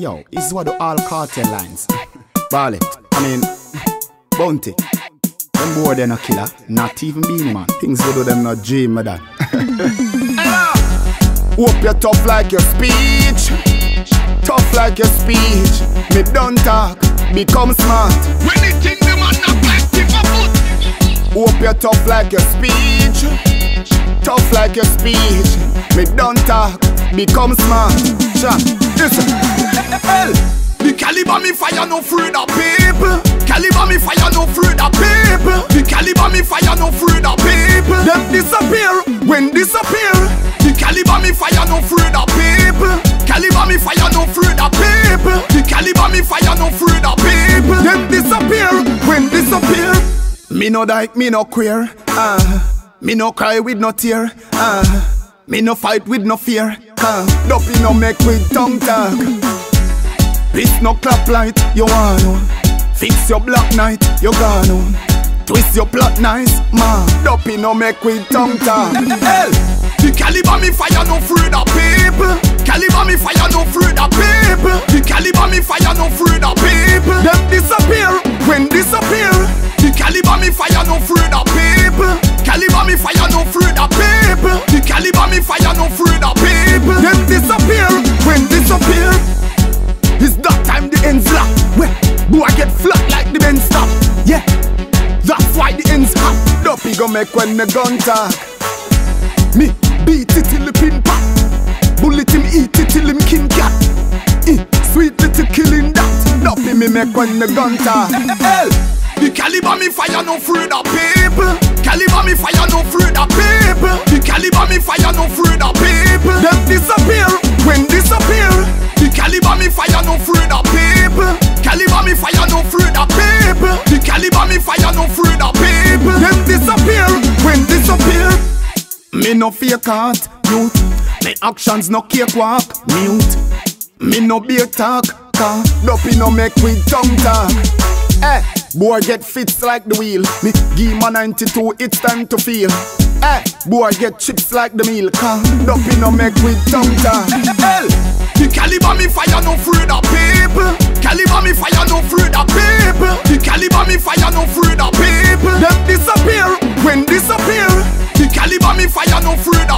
Yo, this is what the all cartel lines. Bally, I mean, Bounty. Them boy they no killer, not even Beenie Man. Things we do them not dream of that. Hope you're tough like your speech. Tough like your speech. Me don't talk, become smart. When the thing them a knock like tip a foot Hope you're tough like your speech. Tough like your speech. Me don't talk, become smart. Sha, listen. Hell, The caliber me fire no afraid of people Caliber me fire no afraid of people The caliber me fire no afraid of people them disappear when disappear. The caliber me fire no afraid of people Caliber me fire no afraid of people The caliber me fire no afraid of people Them disappear when disappear. Me no like, me no queer. Ah, me no cry with no tear. Ah, me no fight with no fear. Ah, dopey no make with tongue talk. This no clap light, you want on. Fix your black night, you gone on. Twist your plot nice, man. Dopey no make with tongue talk. Hell, The caliber me fire no afraid of people Caliber me fire no afraid of people The caliber me fire no afraid of people them disappear when disappear. The caliber me fire no afraid why the ends hot. Dopey go make when the gun talk. Me beat it till the pin pop. Bullet him eat it till him king cat. Eh, sweet little killing that. Dopey me make when the gun talk. Hell, The caliber me fire no afraid of people Caliber me fire no afraid of people The caliber me fire no afraid of people them disappear caliber me fire no afraid of people Them disappear when disappear. Me no fake heart, youth. Me actions no cakewalk, mute. Me no beer talk, car. Dopey no make with tongue talk. Eh, boy get fits like the wheel. Me give my 92, it's time to feel. Eh, boy get chips like the meal, car. Dopey no make with tongue talk. Hell, The caliber me fire no afraid of people Caliber me fire no afraid me fire no afraid of people them disappear when disappear. The caliber me fire no afraid